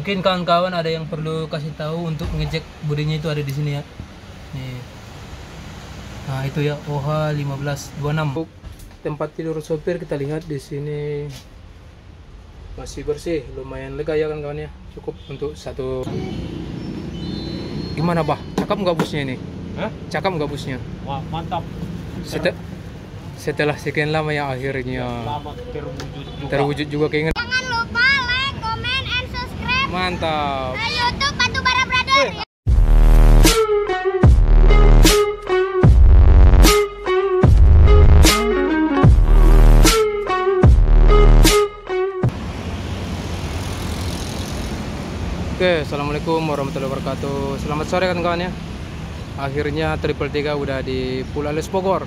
mungkin kawan-kawan ada yang perlu kasih tahu untuk ngecek bodinya itu ada di sini ya. Nih. Nah itu ya OH 1526 Untuk tempat tidur sopir kita lihat di sini. Masih bersih lumayan lega ya kan kawan ya. Cukup untuk satu. Gimana bah? Cakep nggak busnya ini? Hah? cakep nggak busnya? Wah, mantap. Sete- setelah sekian lama ya akhirnya. Selamat terwujud juga. terwujud juga keinginan mantap ke YouTube Batubara Brother. ya. Oke, assalamualaikum warahmatullahi wabarakatuh. Selamat sore kan kawan ya. Akhirnya triple tiga udah di Pulau Les Bogor.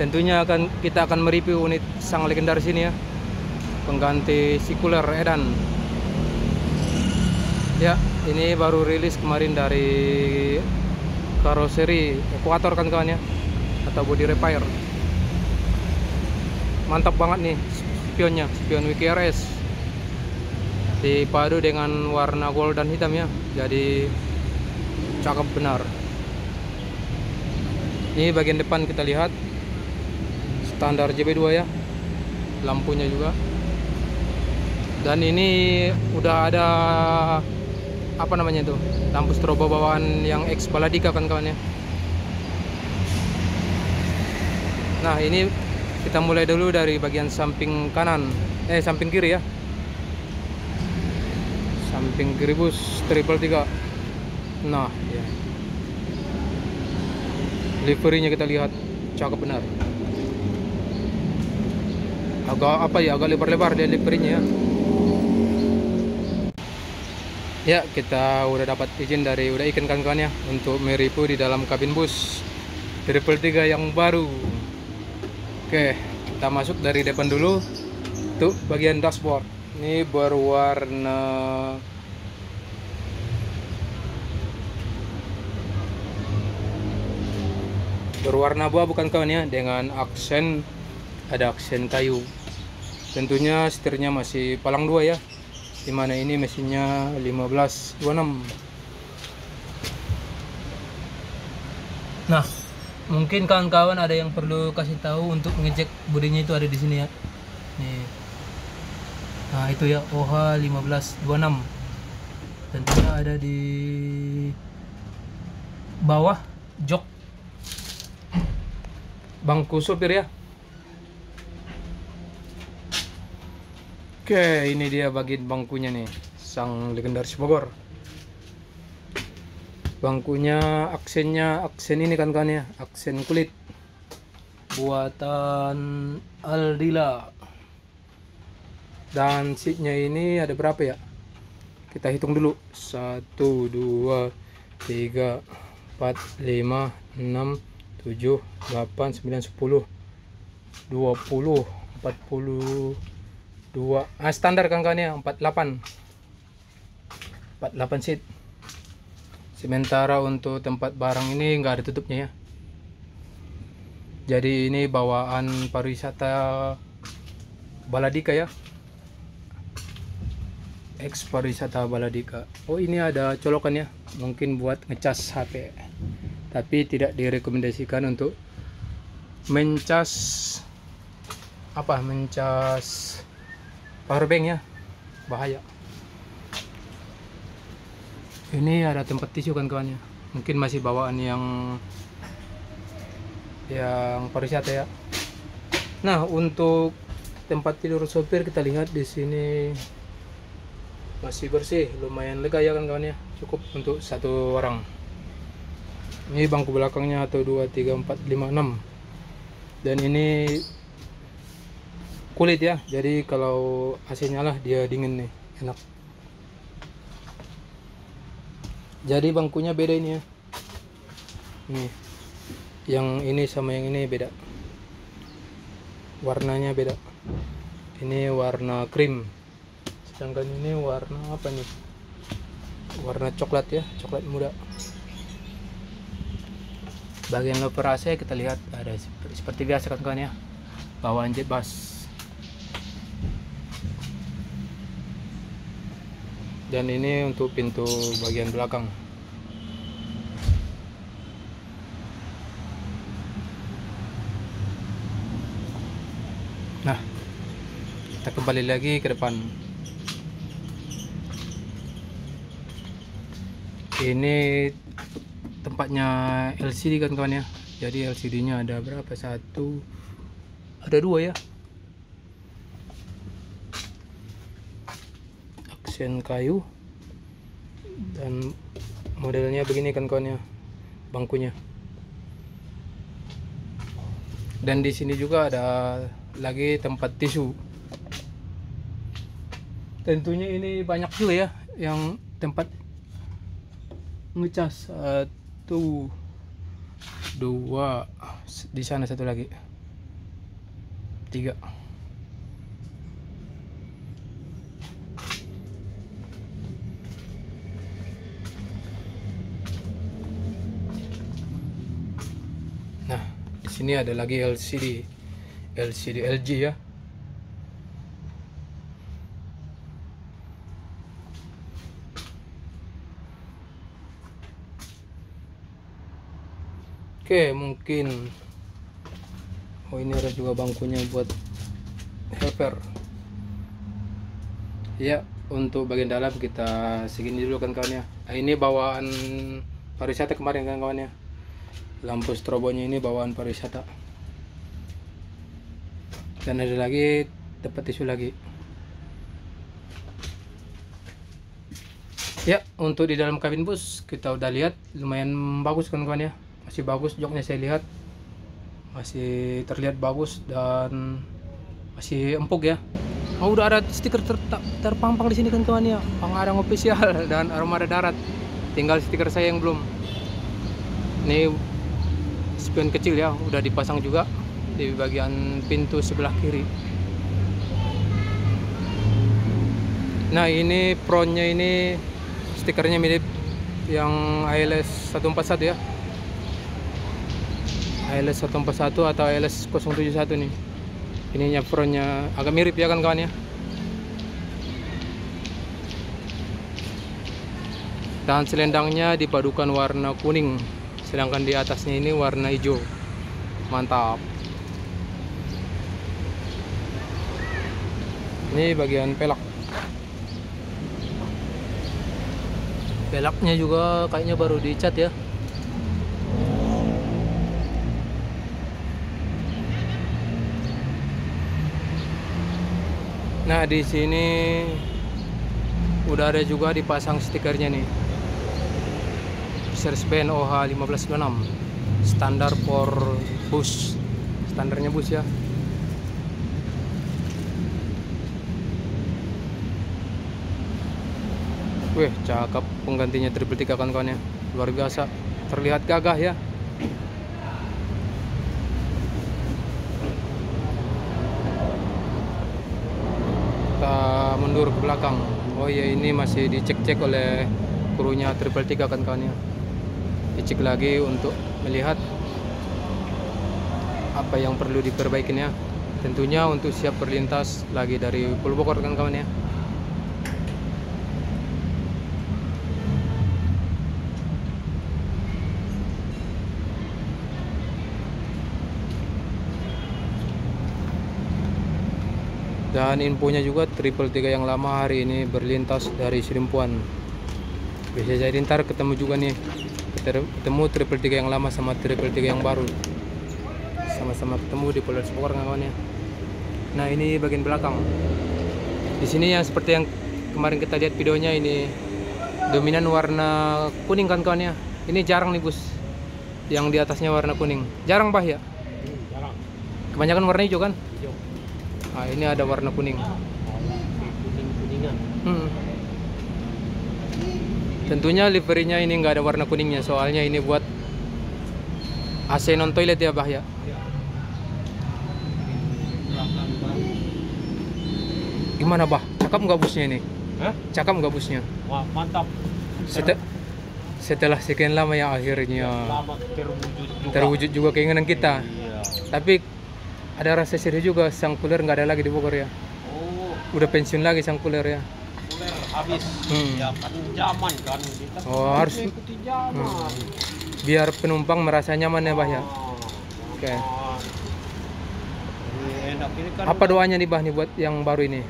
Tentunya akan kita akan mereview unit sang legendaris ini ya. Pengganti sikuler Edan. Ya, ini baru rilis kemarin dari karoseri Equator kan kawan ya, atau body repair. Mantap banget nih spionnya, spion Wiki RS dipadu dengan warna gold dan hitam ya jadi cakep benar. Ini bagian depan kita lihat standar JB2 ya lampunya juga. Dan ini udah ada apa namanya itu? Lampu strobo bawaan yang X Baladika kan kawan ya. Nah ini kita mulai dulu dari bagian samping kanan. Eh samping kiri ya. Samping kiri bus. Triple tiga. Nah ya. Liverinya kita lihat. Cakep benar. Agak apa ya agak lebar-lebar dia liverinya ya ya kita udah dapat izin dari udah ikan kawan ya untuk meripu di dalam kabin bus. Triple tiga yang baru. Oke kita masuk dari depan dulu. Tuh bagian dashboard. Ini berwarna berwarna buah bukan kawan ya dengan aksen ada aksen kayu. Tentunya setirnya masih palang dua ya di mana ini mesinnya 1526 nah mungkin kawan-kawan ada yang perlu kasih tahu untuk ngecek bodinya itu ada di sini ya? Nih. Nah itu ya OH 1526 tentunya ada di bawah jok. Bangku sopir ya oke ini dia bagian bangkunya nih sang legendaris Bogor. Bangkunya aksennya aksen ini kan kan ya aksen kulit. Buatan Aldila. Dan seatnya ini ada berapa ya? Kita hitung dulu. 1 2 3 4 5 6 7 8 9 10 20 40 2 ah, standar kan kan ya? 48 48 seat. Sementara untuk tempat barang ini enggak ada tutupnya ya. Jadi ini bawaan pariwisata Baladika ya. X pariwisata Baladika. Oh ini ada colokan ya. Mungkin buat ngecas HP tapi tidak direkomendasikan untuk mencas apa? Mencas powerbank ya? Bahaya. Ini ada tempat tisu kan kawannya mungkin masih bawaan yang yang pariwisata ya. Nah untuk tempat tidur sopir kita lihat di sini masih bersih lumayan lega ya kan kawan ya? Cukup untuk satu orang. Ini bangku belakangnya atau 2 3 4 5 6 dan ini kulit ya. Jadi kalau AC nyala dia dingin nih enak. Jadi bangkunya beda ini ya. Nih yang ini sama yang ini beda. Warnanya beda. Ini warna krim. Sedangkan ini warna apa nih? Warna coklat ya coklat muda. Bagian loper AC kita lihat ada seperti, biasa kan kawan ya. Bawaan jet bus dan ini untuk pintu bagian belakang. Nah kita kembali lagi ke depan. Ini tempatnya LCD kan kawan ya? Jadi LCD nya ada berapa? Satu ada dua ya aksen kayu. Dan modelnya begini kan kawan ya bangkunya. Dan di sini juga ada lagi tempat tisu. Tentunya ini banyak juga ya yang tempat ngecas. Satu dua di sana satu lagi. Tiga nah di sini ada lagi LCD LCD LG ya Oke, mungkin Oh, ini ada juga bangkunya buat helper. Ya, untuk bagian dalam kita segini dulu kan kawan ya. Nah, ini bawaan pariwisata kemarin kan kawan ya. Lampu strobonya ini bawaan pariwisata. Dan ada lagi tempat tisu lagi. Ya, untuk di dalam kabin bus kita udah lihat lumayan bagus kan kawan ya. Masih bagus joknya saya lihat. Masih terlihat bagus dan masih empuk ya. Oh, udah ada stiker ter terpampang di sini kan kawan ya. Pengarang official dan armada darat. Tinggal stiker saya yang belum. Ini spion kecil ya, udah dipasang juga di bagian pintu sebelah kiri. Nah, ini frontnya ini stikernya mirip yang ALS 141 ya. ALS 141 atau ALS 071 nih. Ininya frontnya agak mirip ya kan kawan ya. Dan selendangnya dipadukan warna kuning, sedangkan di atasnya ini warna hijau. Mantap. Ini bagian pelak. Pelaknya juga kayaknya baru dicat ya. Nah, di sini udah ada juga dipasang stikernya nih. Mercedes Benz OH 1526 standar for bus. Standarnya bus ya. Wih, cakep penggantinya triple tiga kawan-kawan ya. Luar biasa. Terlihat gagah ya. kita mundur ke belakang oh iya ini masih dicek-cek oleh krunya triple tiga kan dicek lagi untuk melihat apa yang perlu diperbaikin ya. Tentunya untuk siap berlintas lagi dari Pulau Bogor kan kawan ya. Dan infonya juga triple tiga yang lama hari ini berlintas dari Serimpuan bisa jadi ntar ketemu juga nih ketemu triple tiga yang lama sama triple tiga yang baru. Sama-sama ketemu di Pulau Spokor kawan ya. Nah ini bagian belakang. Di sini yang seperti yang kemarin kita lihat videonya ini dominan warna kuning kan kawan ya. Ini jarang nih bus. Yang di atasnya warna kuning. Jarang bah ya? Jarang. Kebanyakan warna hijau kan? Hijau. Nah ini ada warna kuning. Kuning kuningan Hmm. Tentunya liverinya ini nggak ada warna kuningnya, soalnya ini buat AC non toilet ya bah ya. Gimana bah? Cakep nggak busnya ini? Hah? Cakep nggak busnya? wah mantap Sete- setelah sekian lama ya akhirnya lama terwujud juga terwujud juga keinginan kita. iya Tapi ada rasa sedih juga sang kuler nggak ada lagi di Bogor ya. oh Udah pensiun lagi sang kuler ya. Habis. Hmm. Ya kan zaman kan kita Oh, harus- ikuti zaman. biar penumpang merasa nyaman ya bah ya Ah, Oke. Ini enak ini kan. apa doanya nih bah nih buat yang baru ini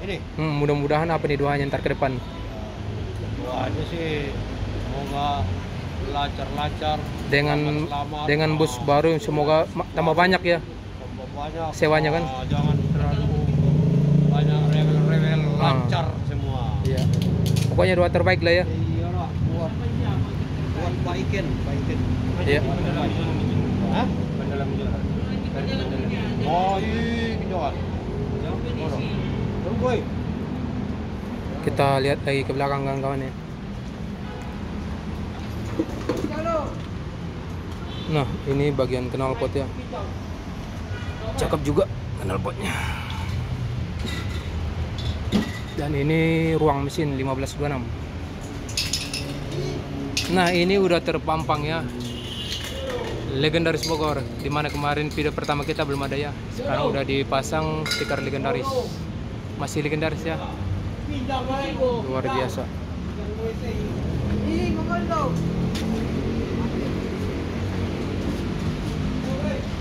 Ini hmm, mudah-mudahan apa nih doanya ntar ke depan doanya sih semoga lancar-lancar dengan selamat-selamat. dengan bus Ah, baru semoga ma- tambah banyak ya tambah banyak Sewanya kan? Ah, jangan terlalu banyak rewel-rewel Ah. lancar pokoknya doa terbaik lah ya. Iya. Baikin baikin. Hah? Oh iya kita lihat lagi ke belakang kawan-kawan ya. Nah ini bagian knalpot ya. Cakep juga knalpotnya dan ini ruang mesin 1526 nah ini udah terpampang ya. Legendaris Bogor di mana kemarin video pertama kita belum ada ya. Sekarang udah dipasang stiker legendaris. Masih legendaris ya? Luar biasa.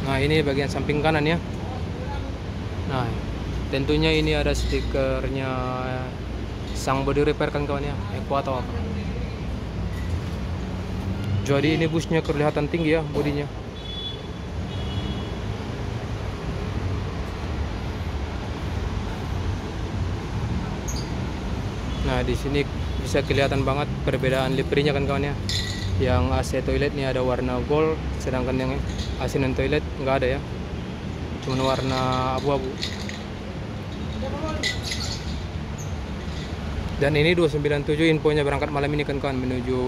Nah ini bagian samping kanan ya. Nah tentunya ini ada stikernya sang body repair kan kawan ya Eco atau apa jadi ini busnya kelihatan tinggi ya bodinya Nah, di sini bisa kelihatan banget perbedaan liverynya kan kawan ya. Yang AC toilet ini ada warna gold, sedangkan yang AC non toilet nggak ada ya. Cuma warna abu-abu. Dan ini 297 infonya berangkat malam ini kan kawan menuju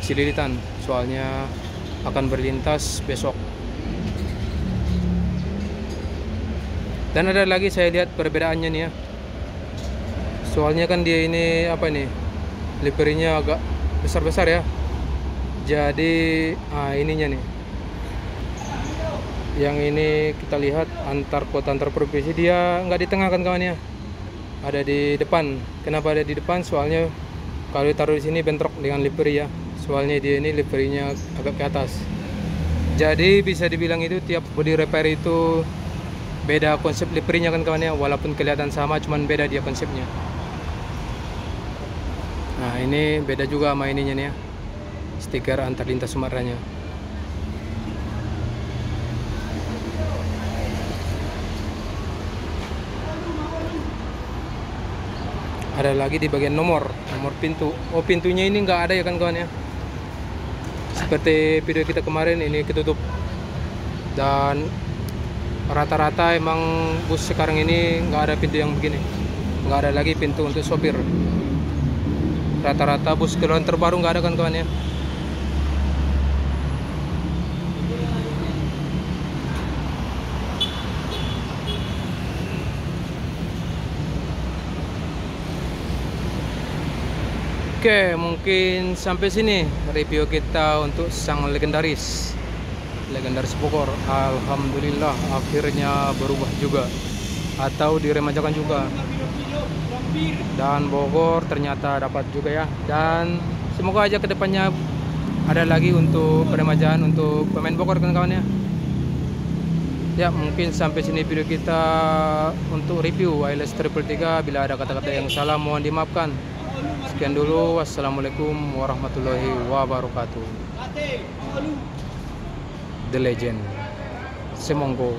Cililitan. Soalnya akan berlintas besok. Dan ada lagi saya lihat perbedaannya nih ya. Soalnya kan dia ini apa nih liverynya agak besar-besar ya. Jadi ah, ininya nih. Yang ini kita lihat antar kota antar provinsi. Dia nggak di tengah kan kawan ya ada di depan. Kenapa ada di depan? Soalnya kalau ditaruh di sini bentrok dengan livery ya. Soalnya dia ini liverynya agak ke atas. Jadi bisa dibilang itu tiap body repair itu beda konsep liverynya kan kawan ya. Walaupun kelihatan sama cuman beda dia konsepnya. Nah ini beda juga sama ininya nih ya. Stiker antar lintas Sumateranya Ada lagi di bagian nomor Nomor pintu. Oh pintunya ini nggak ada ya kan kawan ya? Seperti video kita kemarin ini ketutup. Dan rata-rata emang bus sekarang ini nggak ada pintu yang begini. Nggak ada lagi pintu untuk sopir. Rata-rata bus keluaran terbaru nggak ada kan kawan ya Oke, mungkin sampai sini review kita untuk sang legendaris. Legendaris Bogor. Alhamdulillah akhirnya berubah juga atau diremajakan juga. Dan Bogor ternyata dapat juga ya. Dan semoga aja ke depannya ada lagi untuk peremajaan untuk pemain Bogor kan kawan ya. Ya mungkin sampai sini video kita untuk review wireless triple 3 Bila ada kata-kata yang salah mohon dimaafkan Sekian dulu. Wassalamualaikum warahmatullahi wabarakatuh. The Legend. Semonggo